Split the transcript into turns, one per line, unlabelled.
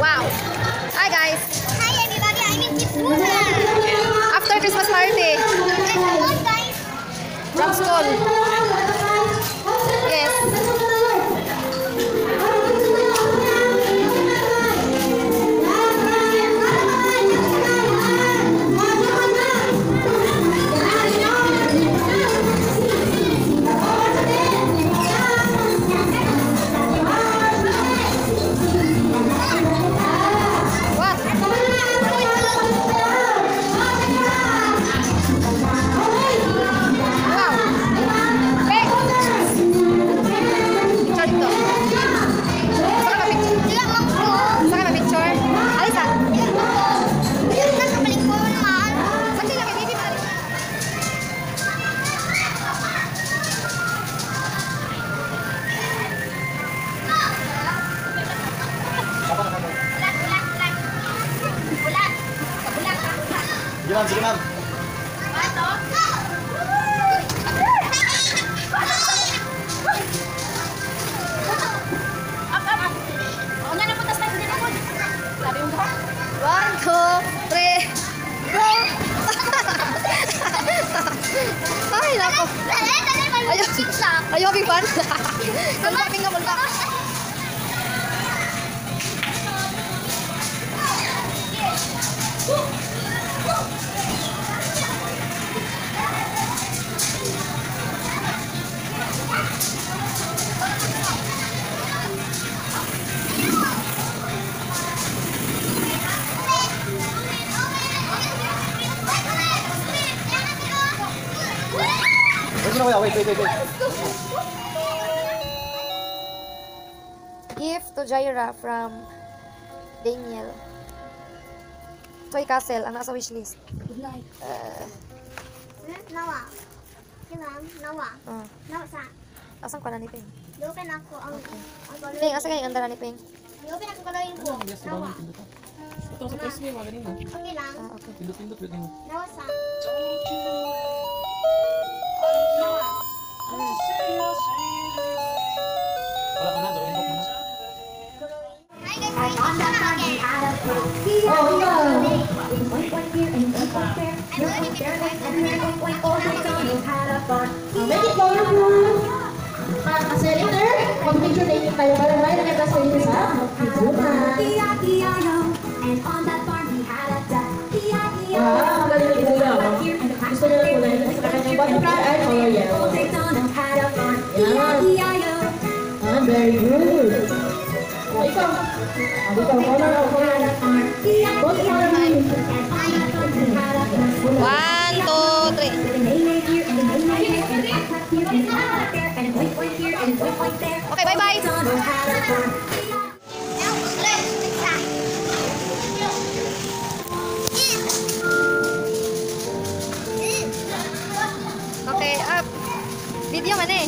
Wow. Hi guys.
Hi everybody, I'm in Kitsuna.
After Christmas party
Let's go guys.
from school.
Sige ma'am, sige ma'am.
Ano?
One, two, three, go! Ay, nako. Ayaw. Ayaw, having fun. Multa.
Wait muna kuya, wait.
Gift to Jaira from Daniel. Toy Castle, ang nasa wishlist.
Good night.
Uh,
Nawa. Nawa.
uh,
Nawa sa.
asan na ni Ping?
Lopen ako ang ang
Ping, asa ganyan andara ni Ping?
Lopen ako kaloyin ko. Nawa.
Ito sa press mo, magaling mo.
Okay lang.
Ah, okay.
Pindot-pindot, wait mo.
Nawa sa. Nawa.
Wala ka na, gawin mo na.
Hi guys, I'm on the target.
Oh, no.
I'm going to
Make it mo. Ah, kasi later, mag-picture taking tayo para may nakita sa inyo sa Kizuna. Ah, magaling kuya. oh. Gusto nila kulay. Sa kanyang butterfly ay color yellow. Ah, very good. Ah, ikaw. Ah, ikaw, color color. Both color yun.
One, two, three.
Okay, bye-bye.
Okay, up. Video man eh.